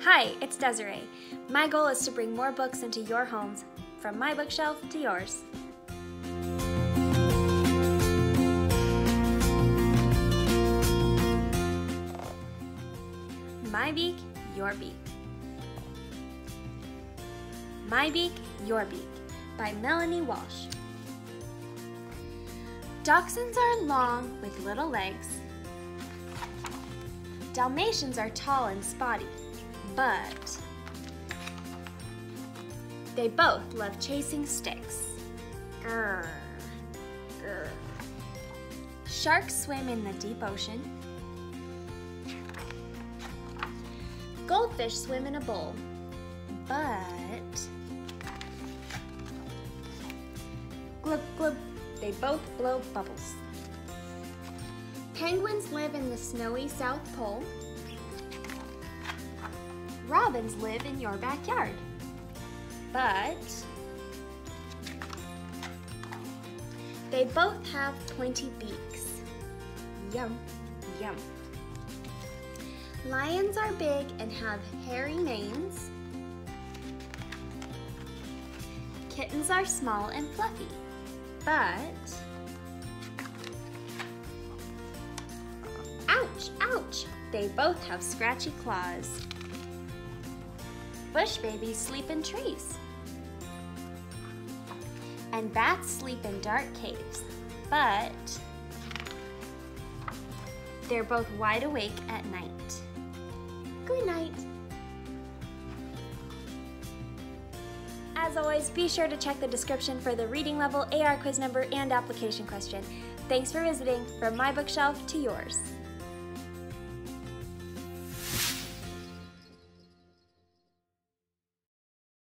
Hi, it's Desiree. My goal is to bring more books into your homes, from my bookshelf to yours. My Beak, Your Beak. My Beak, Your Beak by Melanie Walsh. Dachshunds are long with little legs. Dalmatians are tall and spotty, but they both love chasing sticks. Grr, grr. Sharks swim in the deep ocean. Goldfish swim in a bowl, but they both blow bubbles. Penguins live in the snowy South Pole. Robins live in your backyard. But they both have pointy beaks. Yum, yum. Lions are big and have hairy manes. Kittens are small and fluffy, but ouch, ouch, they both have scratchy claws. Bush babies sleep in trees. And bats sleep in dark caves, but they're both wide awake at night. Good night. As always, be sure to check the description for the reading level, AR quiz number, and application question. Thanks for visiting from my bookshelf to yours.